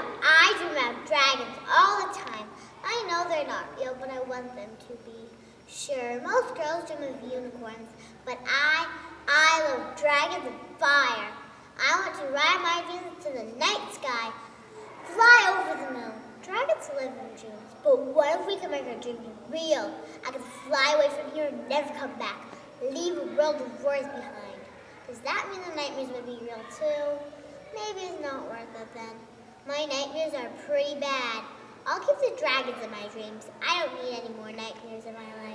I dream about dragons all the time. I know they're not real, but I want them to be. Sure, most girls dream of unicorns, but I, I love dragons and fire. I want to ride my dreams to the night sky, fly over the moon. Dragons live in dreams, but what if we can make our dreams real? I can fly away from here and never come back, leave a world of worries behind. Does that mean the nightmares would be real too? Maybe it's not worth it then. Nightmares are pretty bad. I'll keep the dragons in my dreams. I don't need any more nightmares in my life.